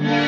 Yeah.